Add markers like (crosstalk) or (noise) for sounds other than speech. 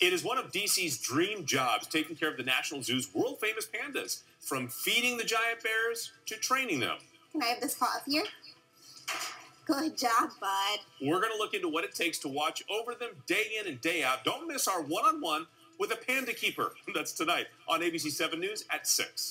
It is one of DC's dream jobs taking care of the National Zoo's world famous pandas, from feeding the giant bears to training them. Can I have this cloth here? Good job, bud. We're going to look into what it takes to watch over them day in and day out. Don't miss our one on one with a panda keeper. (laughs) That's tonight on ABC 7 News at 6.